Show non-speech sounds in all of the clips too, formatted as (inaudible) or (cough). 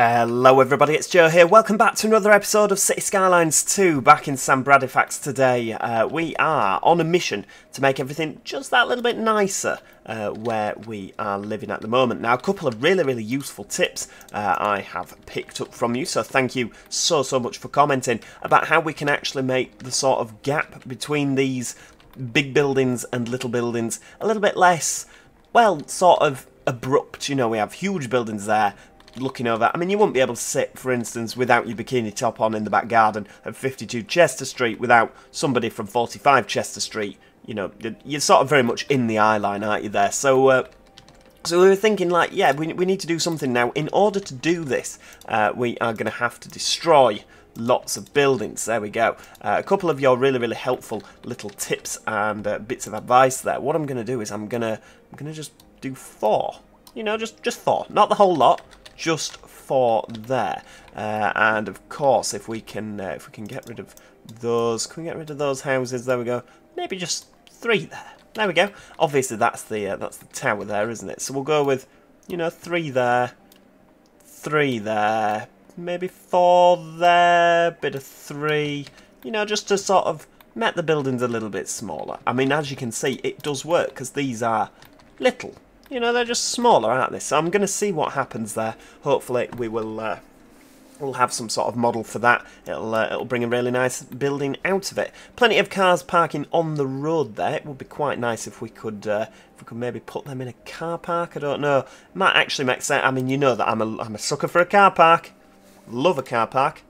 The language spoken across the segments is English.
Hello everybody, it's Joe here. Welcome back to another episode of City Skylines 2 back in San Bradifax today. Uh, we are on a mission to make everything just that little bit nicer uh, where we are living at the moment. Now a couple of really really useful tips uh, I have picked up from you, so thank you so so much for commenting about how we can actually make the sort of gap between these big buildings and little buildings a little bit less, well, sort of abrupt. You know, we have huge buildings there looking over. I mean, you wouldn't be able to sit, for instance, without your bikini top on in the back garden of 52 Chester Street without somebody from 45 Chester Street. You know, you're sort of very much in the eye line, aren't you, there? So, uh, so we were thinking, like, yeah, we, we need to do something now. In order to do this, uh, we are going to have to destroy lots of buildings. There we go. Uh, a couple of your really, really helpful little tips and uh, bits of advice there. What I'm going to do is I'm going to I'm going to just do four. You know, just just four. Not the whole lot, just for there. Uh, and of course, if we can uh, if we can get rid of those, can we get rid of those houses? There we go. Maybe just three there. There we go. Obviously, that's the uh, that's the tower there, isn't it? So we'll go with, you know, three there, three there, maybe four there, bit of three. You know, just to sort of make the buildings a little bit smaller. I mean, as you can see, it does work because these are little you know, they're just smaller, aren't they? So I'm going to see what happens there. Hopefully we will uh, we'll have some sort of model for that. It'll uh, it'll bring a really nice building out of it. Plenty of cars parking on the road there. It would be quite nice if we could uh, if we could maybe put them in a car park. I don't know. Might actually make sense. I mean, you know that I'm a I'm a sucker for a car park. Love a car park.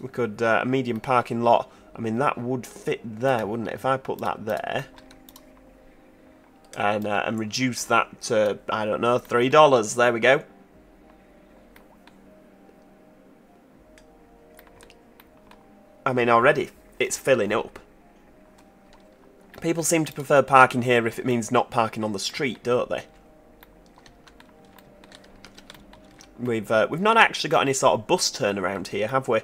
We could uh, a medium parking lot. I mean, that would fit there, wouldn't it? If I put that there and uh, and reduce that to I don't know three dollars. There we go. I mean, already it's filling up. People seem to prefer parking here if it means not parking on the street, don't they? We've uh, we've not actually got any sort of bus turnaround here, have we?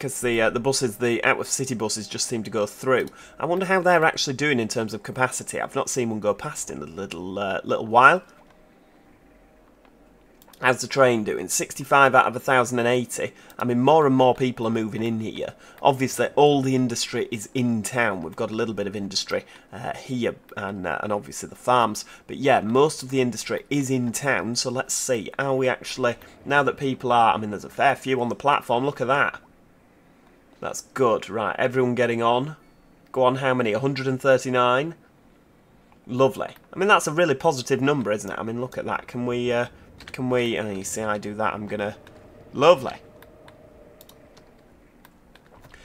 Because the uh, the buses, the out city buses, just seem to go through. I wonder how they're actually doing in terms of capacity. I've not seen one go past in a little uh, little while. How's the train doing? 65 out of 1,080. I mean, more and more people are moving in here. Obviously, all the industry is in town. We've got a little bit of industry uh, here and, uh, and obviously the farms. But yeah, most of the industry is in town. So let's see. Are we actually, now that people are, I mean, there's a fair few on the platform. Look at that. That's good. Right, everyone getting on. Go on, how many? 139? Lovely. I mean, that's a really positive number, isn't it? I mean, look at that. Can we, uh, can we, oh, you see I do that, I'm gonna, lovely.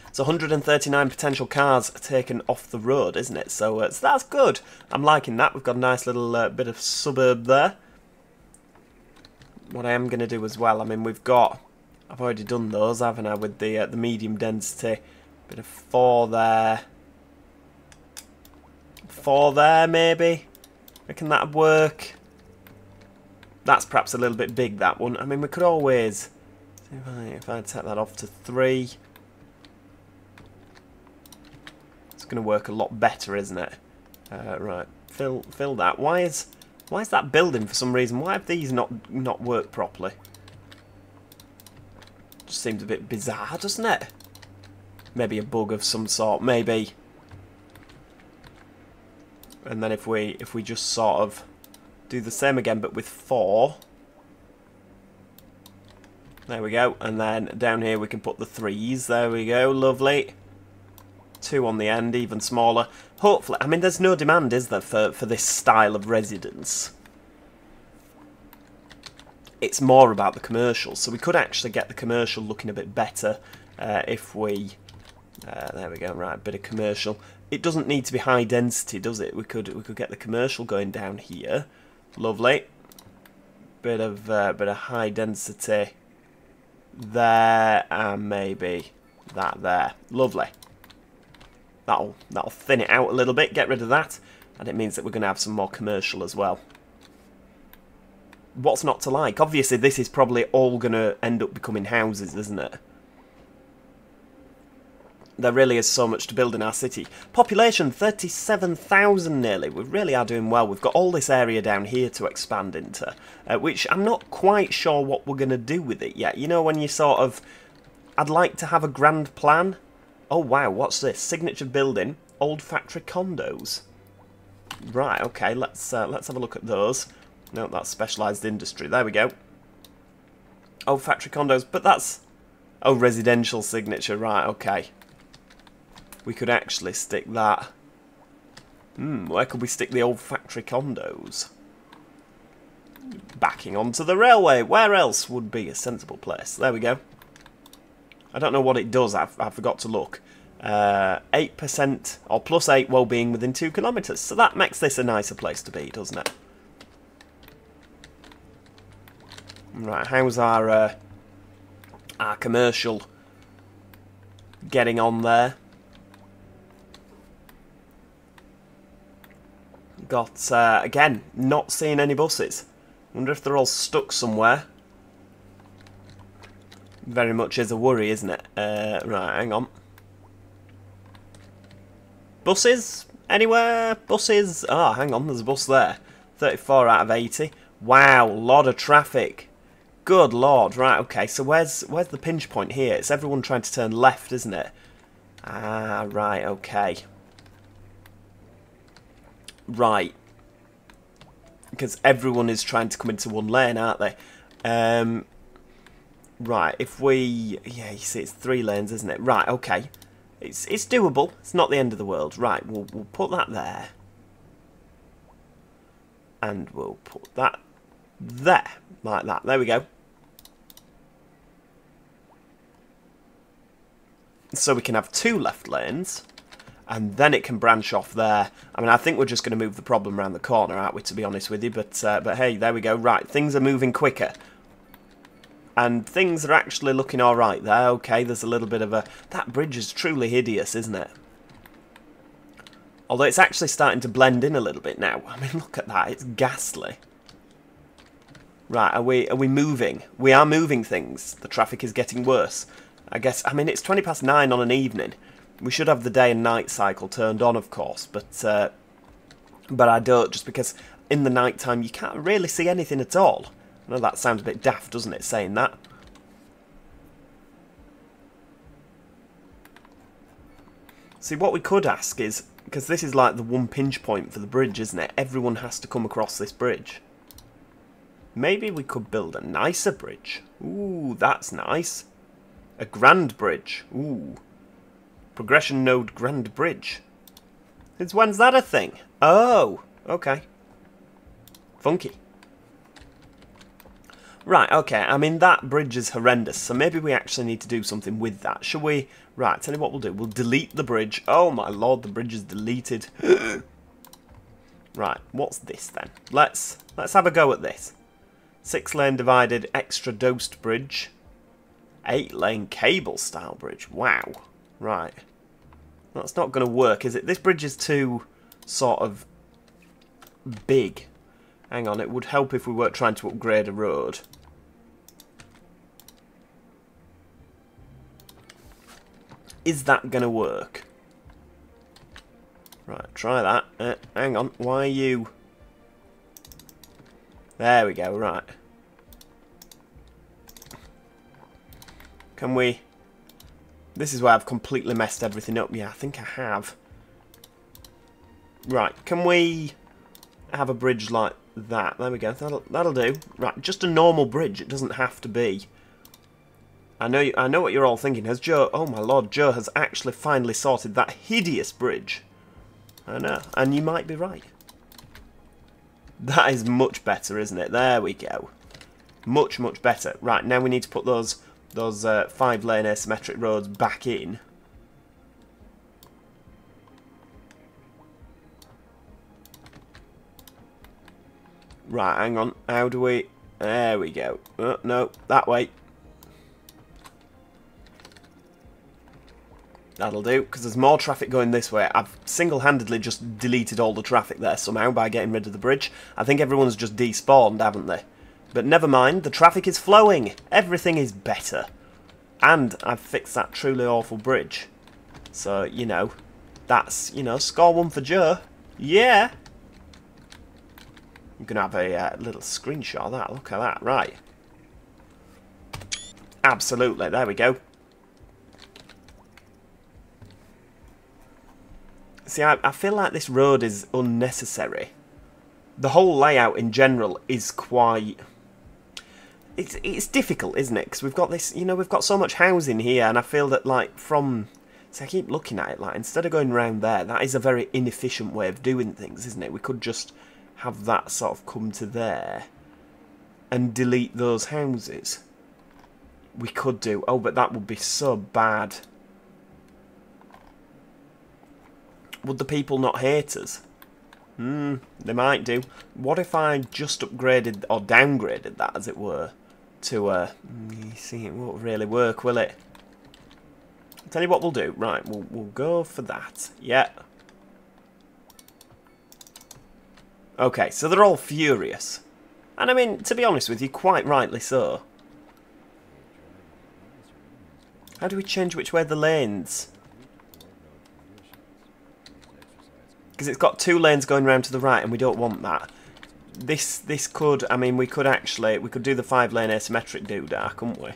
It's 139 potential cars taken off the road, isn't it? So, uh, so that's good. I'm liking that. We've got a nice little uh, bit of suburb there. What I am going to do as well, I mean, we've got I've already done those, haven't I, with the uh, the medium density. Bit of four there. Four there, maybe. Reckon that'd work. That's perhaps a little bit big, that one. I mean, we could always... If I, if I take that off to three... It's going to work a lot better, isn't it? Uh, right, fill fill that. Why is why is that building for some reason? Why have these not not worked properly? Just seems a bit bizarre, doesn't it? Maybe a bug of some sort, maybe. And then if we if we just sort of do the same again but with four. There we go. And then down here we can put the threes. There we go. Lovely. Two on the end, even smaller. Hopefully, I mean, there's no demand, is there, for, for this style of residence? It's more about the commercials. So we could actually get the commercial looking a bit better uh, if we... Uh, there we go, right, a bit of commercial. It doesn't need to be high density, does it? We could we could get the commercial going down here. Lovely. Bit of uh, bit of high density there, and maybe that there. Lovely. That'll that'll thin it out a little bit. Get rid of that, and it means that we're going to have some more commercial as well what's not to like? Obviously, this is probably all going to end up becoming houses, isn't it? There really is so much to build in our city. Population 37,000 nearly. We really are doing well. We've got all this area down here to expand into, uh, which I'm not quite sure what we're going to do with it yet. You know when you sort of... I'd like to have a grand plan. Oh wow, what's this? Signature building, old factory condos. Right, okay, let's uh, let's have a look at those. No, that's specialised industry. There we go. Old factory condos, but that's... Oh, residential signature, right, okay we could actually stick that. Hmm, where could we stick the old factory condos? Backing onto the railway. Where else would be a sensible place? There we go. I don't know what it does. I've, I forgot to look. 8% uh, or plus 8 well-being within 2 kilometres. So that makes this a nicer place to be, doesn't it? Right, how's our uh, our commercial getting on there? Got, uh, again, not seeing any buses. Wonder if they're all stuck somewhere. Very much is a worry, isn't it? Uh, right, hang on. Buses? Anywhere? Buses? Oh, hang on, there's a bus there. 34 out of 80. Wow, lot of traffic. Good lord. Right, okay, so where's where's the pinch point here? It's everyone trying to turn left, isn't it? Ah, right, okay. Right. Because everyone is trying to come into one lane, aren't they? Um, right, if we... Yeah, you see, it's three lanes, isn't it? Right, okay. It's it's doable. It's not the end of the world. Right, we'll, we'll put that there. And we'll put that there. Like that. There we go. So we can have two left lanes and then it can branch off there. I mean, I think we're just going to move the problem around the corner, aren't we, to be honest with you? But, uh, but hey, there we go. Right, things are moving quicker. And things are actually looking alright there. Okay, there's a little bit of a... That bridge is truly hideous, isn't it? Although it's actually starting to blend in a little bit now. I mean, (laughs) look at that. It's ghastly. Right, are we are we moving? We are moving things. The traffic is getting worse. I guess, I mean, it's 20 past 9 on an evening. We should have the day and night cycle turned on, of course, but uh, but I don't, just because in the night time you can't really see anything at all. I know that sounds a bit daft, doesn't it, saying that? See, what we could ask is, because this is like the one pinch point for the bridge, isn't it? Everyone has to come across this bridge. Maybe we could build a nicer bridge. Ooh, that's nice. A grand bridge. Ooh. Progression node Grand Bridge. Since when's that a thing? Oh, okay. Funky. Right, okay, I mean, that bridge is horrendous, so maybe we actually need to do something with that. Shall we? Right, tell you what we'll do. We'll delete the bridge. Oh my lord, the bridge is deleted. (gasps) right, what's this then? Let's let's have a go at this. Six lane divided extradosed bridge. Eight lane cable style bridge. Wow. Right. That's not going to work, is it? This bridge is too sort of big. Hang on, it would help if we weren't trying to upgrade a road. Is that going to work? Right, try that. Uh, hang on, why are you... There we go, right. Can we... This is where I've completely messed everything up. Yeah, I think I have. Right, can we have a bridge like that? There we go. That'll that'll do. Right, just a normal bridge. It doesn't have to be. I know I know what you're all thinking. Has Joe? Oh my lord, Joe has actually finally sorted that hideous bridge. I know, and you might be right. That is much better, isn't it? There we go. Much, much better. Right, now we need to put those those uh, five lane asymmetric roads back in. Right, hang on. How do we... There we go. Oh, no, that way. That'll do, because there's more traffic going this way. I've single-handedly just deleted all the traffic there somehow by getting rid of the bridge. I think everyone's just despawned, haven't they? But never mind, the traffic is flowing. Everything is better. And I've fixed that truly awful bridge. So, you know, that's, you know, score one for Joe. Yeah. I'm going to have a uh, little screenshot of that. Look at that. Right. Absolutely. There we go. See, I, I feel like this road is unnecessary. The whole layout in general is quite... It's, it's difficult, isn't it? Because we've got this, you know, we've got so much housing here, and I feel that, like, from... So I keep looking at it, like, instead of going around there, that is a very inefficient way of doing things, isn't it? We could just have that sort of come to there and delete those houses. We could do. Oh, but that would be so bad. Would the people not hate us? Hmm, they might do. What if I just upgraded, or downgraded that, as it were, to, uh, see, it won't really work, will it? I'll tell you what we'll do. Right, we'll, we'll go for that. Yeah. Okay, so they're all furious. And I mean, to be honest with you, quite rightly so. How do we change which way the lanes? Because it's got two lanes going round to the right and we don't want that. This this could, I mean, we could actually, we could do the five lane asymmetric doodah, couldn't we?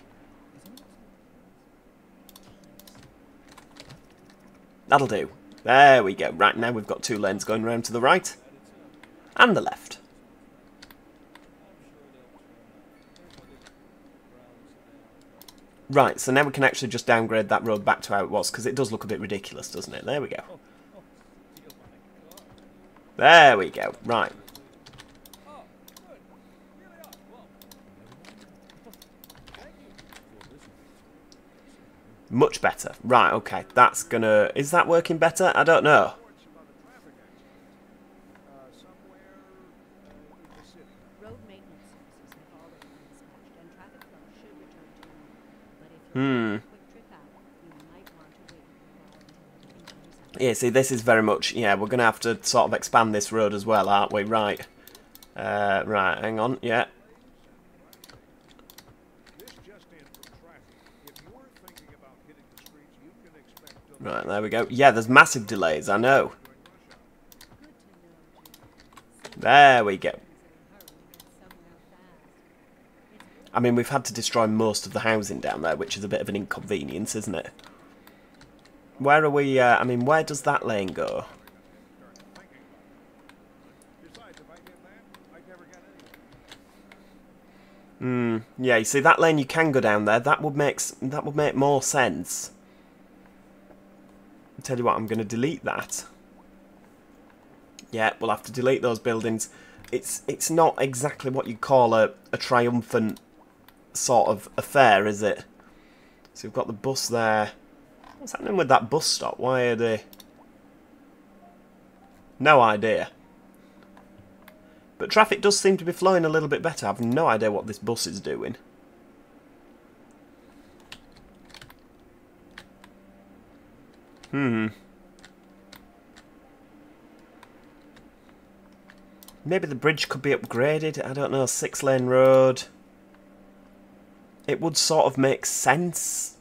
That'll do. There we go. Right, now we've got two lanes going round to the right and the left. Right, so now we can actually just downgrade that road back to how it was, because it does look a bit ridiculous, doesn't it? There we go. There we go. Right. Much better. Right, okay. That's gonna... Is that working better? I don't know. Hmm. Yeah, see, this is very much, yeah, we're going to have to sort of expand this road as well, aren't we? Right. Uh, right, hang on, yeah. Right, there we go. Yeah, there's massive delays, I know. There we go. I mean, we've had to destroy most of the housing down there, which is a bit of an inconvenience, isn't it? Where are we, uh, I mean, where does that lane go? Hmm, yeah, you see, that lane you can go down there, that would make, that would make more sense. Tell you what, I'm going to delete that. Yeah, we'll have to delete those buildings. It's it's not exactly what you call a, a triumphant sort of affair, is it? So we've got the bus there. What's happening with that bus stop? Why are they... No idea. But traffic does seem to be flowing a little bit better. I've no idea what this bus is doing. Hmm. Maybe the bridge could be upgraded. I don't know. Six lane road. It would sort of make sense.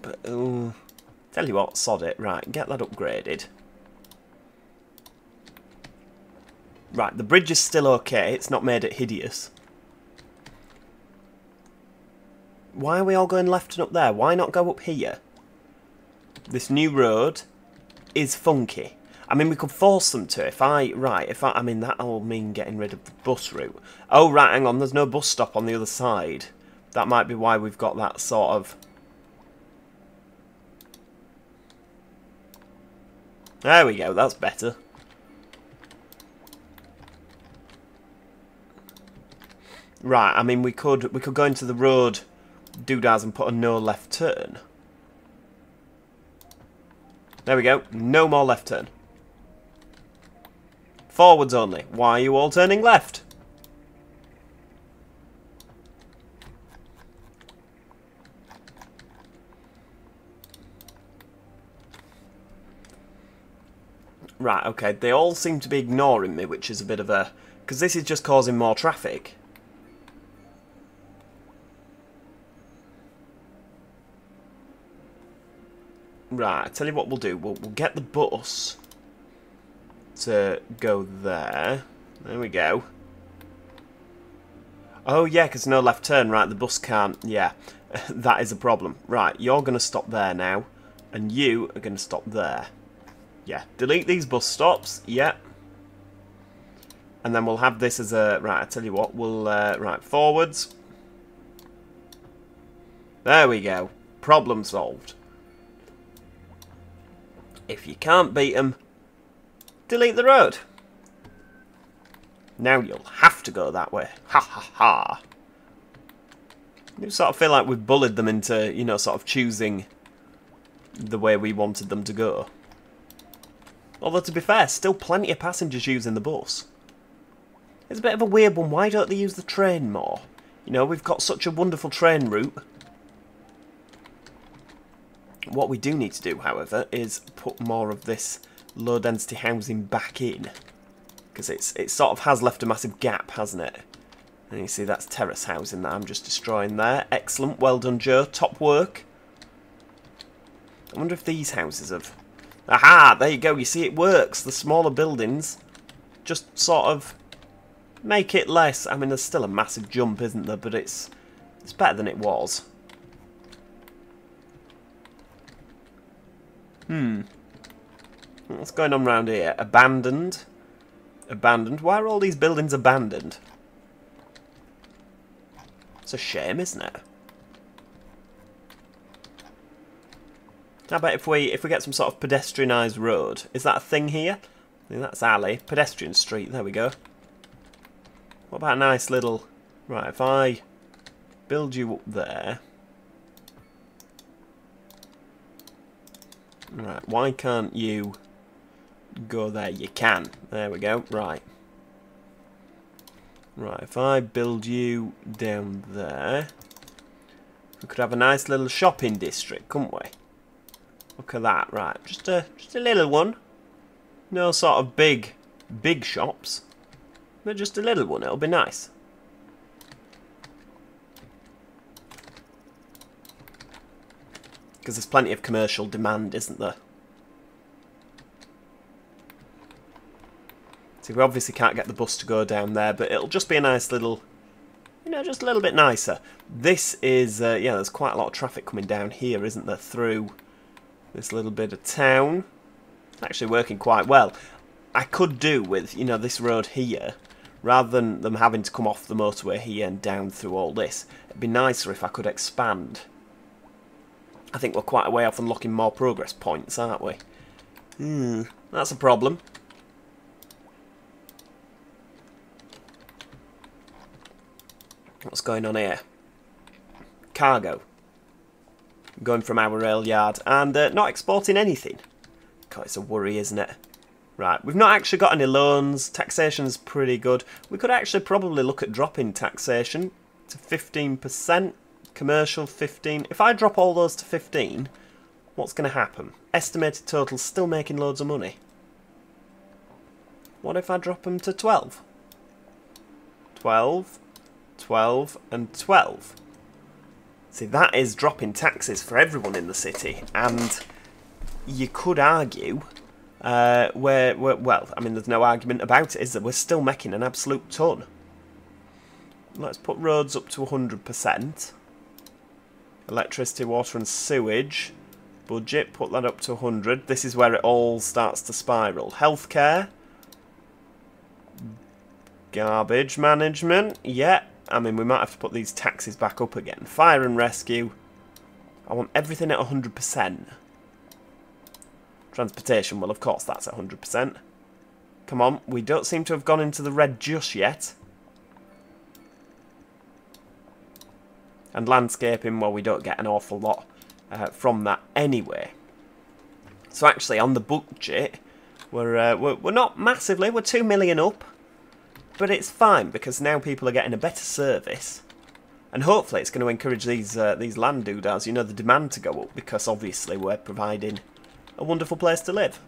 But, uh, tell you what, sod it. Right, get that upgraded. Right, the bridge is still okay. It's not made it hideous. Why are we all going left and up there? Why not go up here? This new road is funky. I mean, we could force them to. If I, right, if I, I mean, that'll mean getting rid of the bus route. Oh, right, hang on, there's no bus stop on the other side. That might be why we've got that sort of... There we go, that's better. Right, I mean, we could we could go into the road doodahs and put a no left turn. There we go. No more left turn. Forwards only. Why are you all turning left? Right, okay, they all seem to be ignoring me, which is a bit of a... Because this is just causing more traffic. Right, I tell you what we'll do. We'll, we'll get the bus to go there. There we go. Oh, yeah, because no left turn. Right, the bus can't. Yeah, (laughs) that is a problem. Right, you're going to stop there now. And you are going to stop there. Yeah, delete these bus stops. Yeah. And then we'll have this as a... Right, I tell you what. We'll... Uh, right, forwards. There we go. Problem solved. If you can't beat them, delete the road. Now you'll have to go that way. Ha ha ha. You sort of feel like we've bullied them into, you know, sort of choosing the way we wanted them to go. Although, to be fair, still plenty of passengers using the bus. It's a bit of a weird one. Why don't they use the train more? You know, we've got such a wonderful train route. What we do need to do, however, is put more of this low-density housing back in. Because it's it sort of has left a massive gap, hasn't it? And you see that's terrace housing that I'm just destroying there. Excellent, well done Joe, top work. I wonder if these houses have... Aha, there you go, you see it works. The smaller buildings just sort of make it less... I mean, there's still a massive jump, isn't there? But it's, it's better than it was. Hmm. What's going on around here? Abandoned. Abandoned. Why are all these buildings abandoned? It's a shame, isn't it? How about if we if we get some sort of pedestrianised road? Is that a thing here? I think that's alley. Pedestrian street. There we go. What about a nice little... Right, if I build you up there... Right, why can't you go there? You can. There we go. Right. Right, if I build you down there, we could have a nice little shopping district, couldn't we? Look at that. Right, just a just a little one. No sort of big big shops, but just a little one. It'll be nice. Because there's plenty of commercial demand, isn't there? See, we obviously can't get the bus to go down there, but it'll just be a nice little, you know, just a little bit nicer. This is, uh, yeah, there's quite a lot of traffic coming down here, isn't there, through this little bit of town. It's actually working quite well. I could do with, you know, this road here, rather than them having to come off the motorway here and down through all this. It'd be nicer if I could expand I think we're quite a way off unlocking more progress points, aren't we? Hmm, that's a problem. What's going on here? Cargo. Going from our rail yard and uh, not exporting anything. God, it's a worry, isn't it? Right, we've not actually got any loans. Taxation's pretty good. We could actually probably look at dropping taxation to 15%. Commercial 15. If I drop all those to 15, what's going to happen? Estimated total still making loads of money. What if I drop them to 12? 12, 12 and 12. See, that is dropping taxes for everyone in the city, and you could argue, uh, well, I mean, there's no argument about it, is that we're still making an absolute ton. Let's put roads up to 100%. Electricity, water and sewage. Budget, put that up to 100. This is where it all starts to spiral. Healthcare. Garbage management. Yeah, I mean, we might have to put these taxes back up again. Fire and rescue. I want everything at 100%. Transportation, well, of course that's at 100%. Come on, we don't seem to have gone into the red just yet. And landscaping, well, we don't get an awful lot uh, from that anyway. So actually, on the budget, we're, uh, we're, we're not massively, we're 2 million up. But it's fine, because now people are getting a better service. And hopefully it's going to encourage these uh, these land doodads, you know, the demand to go up, because obviously we're providing a wonderful place to live.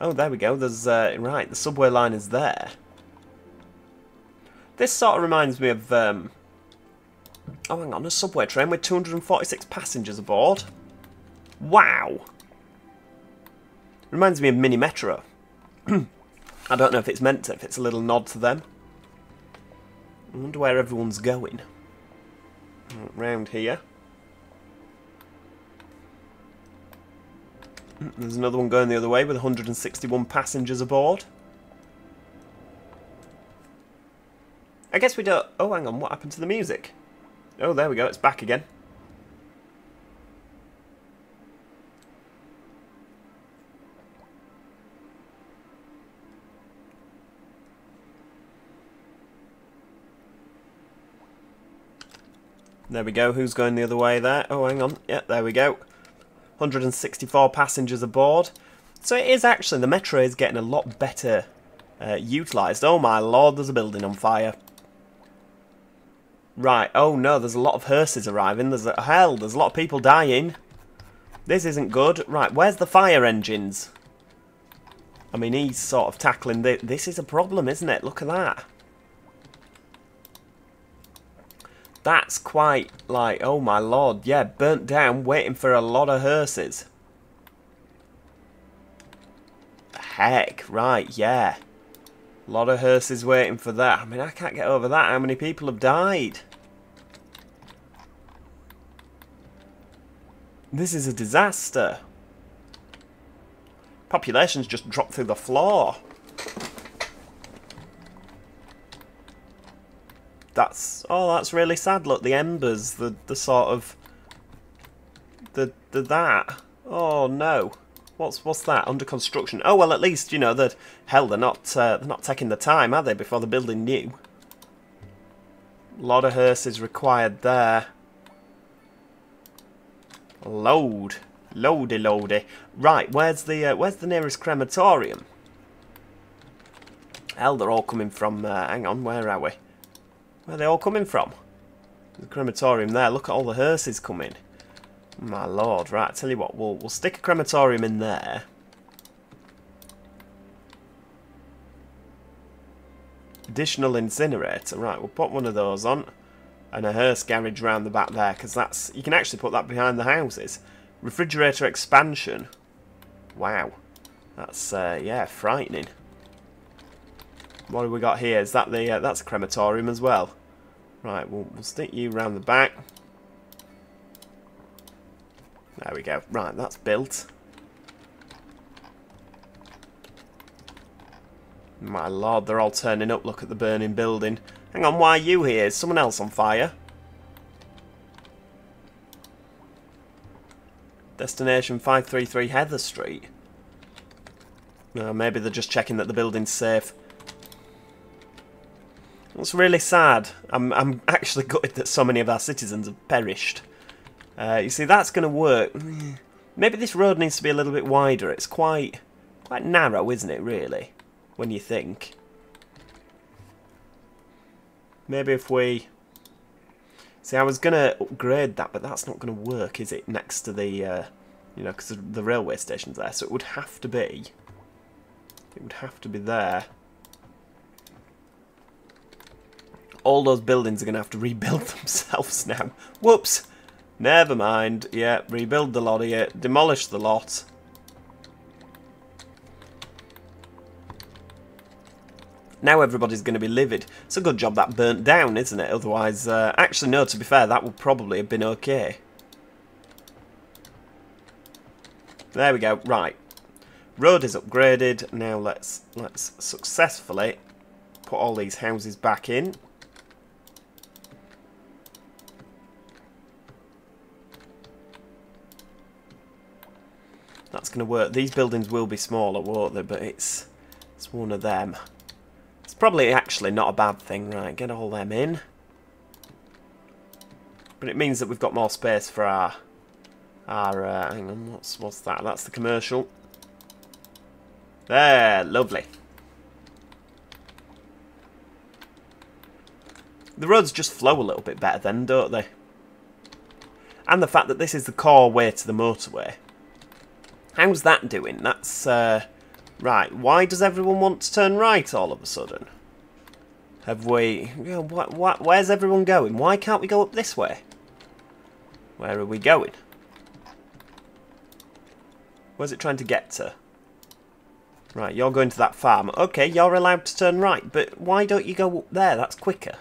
Oh, there we go. There's, uh, right, the subway line is there. This sort of reminds me of um, Oh, hang on, a subway train with 246 passengers aboard. Wow. Reminds me of Mini Metro. (clears throat) I don't know if it's meant to, if it's a little nod to them. I wonder where everyone's going. Round here. Hmm, there's another one going the other way with 161 passengers aboard. I guess we don't... Oh, hang on. What happened to the music? Oh, there we go. It's back again. There we go. Who's going the other way there? Oh, hang on. Yeah, there we go. 164 passengers aboard. So it is actually, the metro is getting a lot better uh, utilised. Oh my lord, there's a building on fire. Right, oh no, there's a lot of hearses arriving. There's a, hell, there's a lot of people dying. This isn't good. Right, where's the fire engines? I mean, he's sort of tackling this. This is a problem, isn't it? Look at that. That's quite like, oh my lord, yeah, burnt down, waiting for a lot of hearses. Heck, right, yeah. A lot of hearses waiting for that. I mean, I can't get over that. How many people have died? This is a disaster. Population's just dropped through the floor. that's oh that's really sad. Look, the embers, the the sort of the the that. Oh no. What's what's that under construction? Oh well, at least you know that hell they're not uh, they're not taking the time, are they? Before the building new. A lot of hearses required there. Load, loady, loady. Right, where's the uh, where's the nearest crematorium? Hell, they're all coming from. Uh, hang on, where are we? Where are they all coming from? The crematorium there. Look at all the hearses coming. My lord. Right, I tell you what. We'll, we'll stick a crematorium in there. Additional incinerator. Right, we'll put one of those on. And a hearse garage round the back there. Because that's... You can actually put that behind the houses. Refrigerator expansion. Wow. That's, uh, yeah, frightening. What have we got here? Is that the uh, that's a crematorium as well? Right, we'll, we'll stick you round the back. There we go. Right, that's built. My lord, they're all turning up. Look at the burning building. Hang on, why are you here? Is someone else on fire? Destination 533 Heather Street. No, maybe they're just checking that the building's safe. It's really sad. I'm, I'm (laughs) actually gutted that so many of our citizens have perished. Uh, you see, that's going to work. Maybe this road needs to be a little bit wider. It's quite, quite narrow, isn't it, really? When you think. Maybe if we... See, I was going to upgrade that, but that's not going to work, is it? Next to the, uh, you know, because the railway station's there. So it would have to be... It would have to be there. all those buildings are going to have to rebuild (laughs) themselves now. Whoops. Never mind. Yeah, rebuild the lot here. Demolish the lot. Now everybody's going to be livid. It's a good job that burnt down, isn't it? Otherwise, uh, actually, no, to be fair, that would probably have been okay. There we go. Right. Road is upgraded. Now let's let's successfully put all these houses back in. That's going to work. These buildings will be smaller, won't they? But it's, it's one of them. Probably actually not a bad thing. Right, get all them in. But it means that we've got more space for our... our uh, hang on, what's, what's that? That's the commercial. There, lovely. The roads just flow a little bit better then, don't they? And the fact that this is the core way to the motorway How's that doing? That's, uh, right. Why does everyone want to turn right all of a sudden? Have we... Wh wh where's everyone going? Why can't we go up this way? Where are we going? Where's it trying to get to? Right, you're going to that farm. Okay, you're allowed to turn right, but why don't you go up there? That's quicker.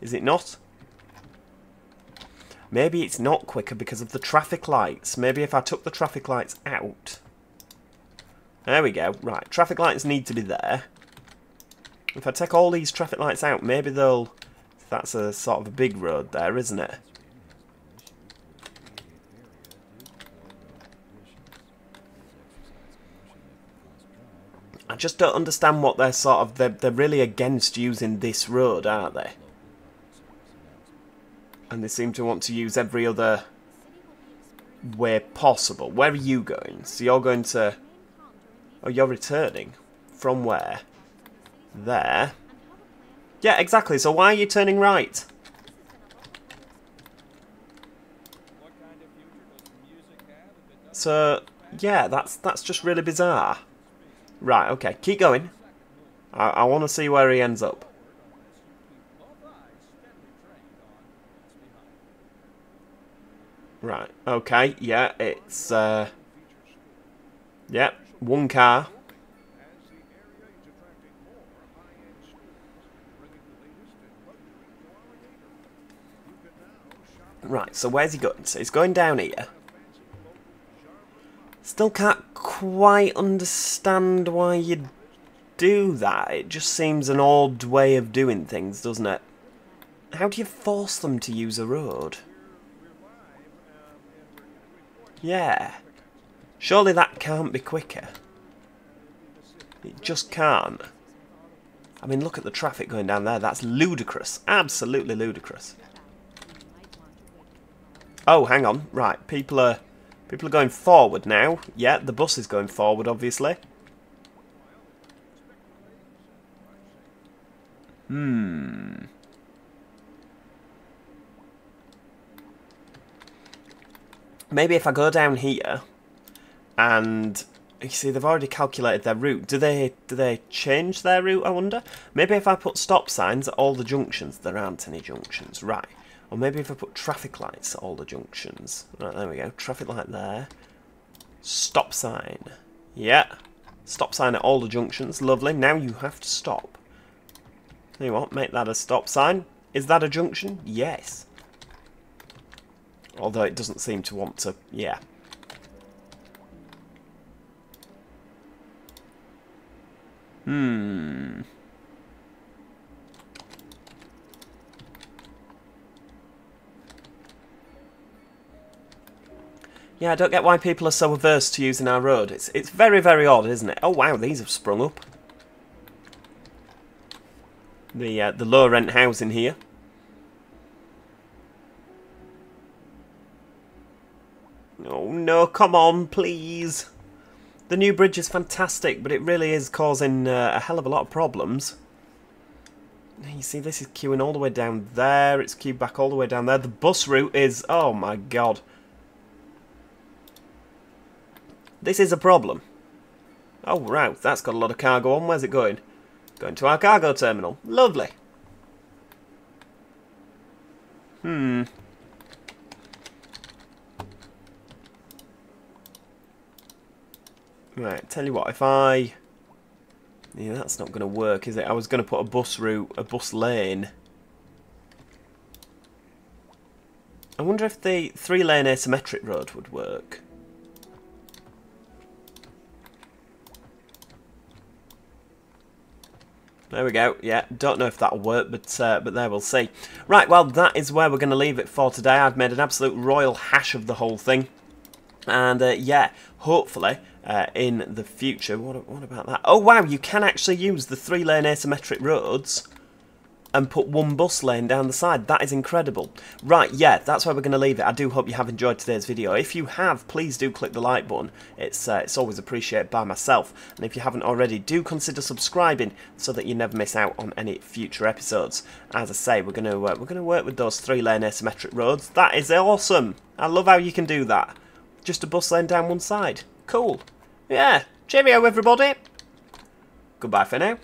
Is it not? Maybe it's not quicker because of the traffic lights. Maybe if I took the traffic lights out... There we go. Right, traffic lights need to be there. If I take all these traffic lights out, maybe they'll... That's a sort of a big road there, isn't it? I just don't understand what they're sort of... They're, they're really against using this road, aren't they? And they seem to want to use every other way possible. Where are you going? So you're going to... Oh, you're returning. From where? There. Yeah, exactly. So why are you turning right? So, yeah, that's that's just really bizarre. Right, okay, keep going. I, I want to see where he ends up. Right, okay, yeah, it's, uh... Yep, one car. Right, so where's he going? So he's going down here. Still can't quite understand why you'd do that. It just seems an odd way of doing things, doesn't it? How do you force them to use a road? Yeah. Surely that can't be quicker. It just can't. I mean, look at the traffic going down there. That's ludicrous. Absolutely ludicrous. Oh, hang on. Right, people are people are going forward now. Yeah, the bus is going forward, obviously. Hmm. Maybe if I go down here and you see they've already calculated their route. Do they do they change their route, I wonder? Maybe if I put stop signs at all the junctions, there aren't any junctions. Right. Or maybe if I put traffic lights at all the junctions. Right, there we go. Traffic light there. Stop sign. Yeah. Stop sign at all the junctions. Lovely. Now you have to stop. You what, make that a stop sign. Is that a junction? Yes. Although it doesn't seem to want to... Yeah. Hmm... Yeah, I don't get why people are so averse to using our road. It's it's very, very odd, isn't it? Oh, wow, these have sprung up. The, uh, the low rent housing here. Oh, no, come on, please. The new bridge is fantastic, but it really is causing uh, a hell of a lot of problems. You see, this is queuing all the way down there. It's queued back all the way down there. The bus route is... Oh, my God. This is a problem. Oh, right, that's got a lot of cargo on. Where's it going? Going to our cargo terminal. Lovely. Hmm. Right, tell you what, if I... Yeah, that's not going to work, is it? I was going to put a bus route, a bus lane. I wonder if the three-lane asymmetric road would work. There we go. Yeah, don't know if that'll work, but uh, but there we'll see. Right, well, that is where we're going to leave it for today. I've made an absolute royal hash of the whole thing. And uh, yeah, hopefully uh, in the future. What, what about that? Oh wow, you can actually use the three lane asymmetric roads and put one bus lane down the side. That is incredible. Right, yeah, that's where we're going to leave it. I do hope you have enjoyed today's video. If you have, please do click the like button. It's, uh, it's always appreciated by myself. And if you haven't already, do consider subscribing so that you never miss out on any future episodes. As I say, we're going to uh, we're going to work with those three-lane asymmetric roads. That is awesome. I love how you can do that. Just a bus lane down one side. Cool. Yeah. Cheerio, everybody. Goodbye for now.